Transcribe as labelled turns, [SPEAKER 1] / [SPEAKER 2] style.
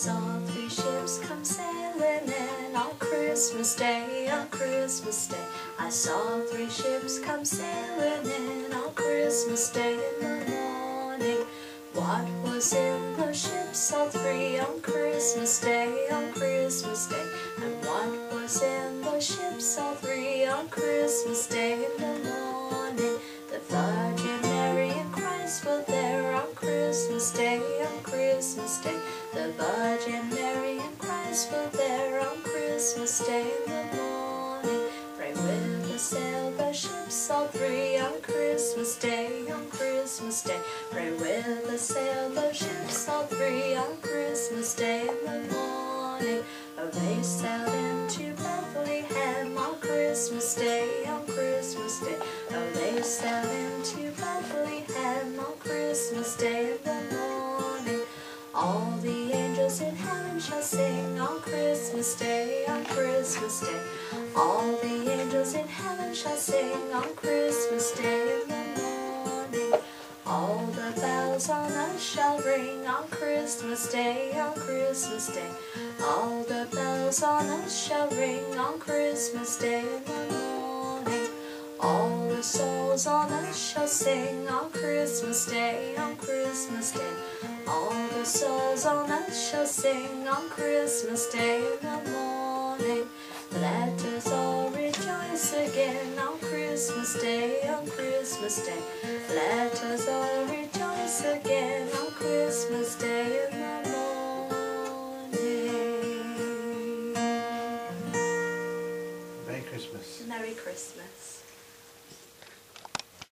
[SPEAKER 1] saw three ships come sailing in on Christmas Day, on Christmas Day. I saw three ships come sailing in on Christmas Day in the morning. What was in those ships, all three, on Christmas Day, on Christmas Day? And what was in those ships, all three, on Christmas Day in the morning? Christmas Day, on Christmas Day. The Virgin Mary and Christ were there on Christmas Day in the morning. Pray with the sail the ships, all three, on Christmas Day, on Christmas Day. Pray with the ships, all three, on Christmas Day in the morning. Oh, they sailed into Bethlehem on Christmas Day, on Christmas Day. Oh, they sailed All the angels in heaven shall sing on Christmas Day, on Christmas Day. All the angels in heaven shall sing on Christmas Day in the morning. All the bells on us shall ring on Christmas Day, on Christmas Day. All the bells on us shall ring on Christmas Day in the morning. All the souls on us shall sing on Christmas Day, on Christmas Day. All the souls on us shall sing on Christmas Day in the morning. Let us all rejoice again on Christmas Day, on Christmas Day. Let us all rejoice again on Christmas Day in the morning.
[SPEAKER 2] Merry Christmas.
[SPEAKER 1] Merry Christmas.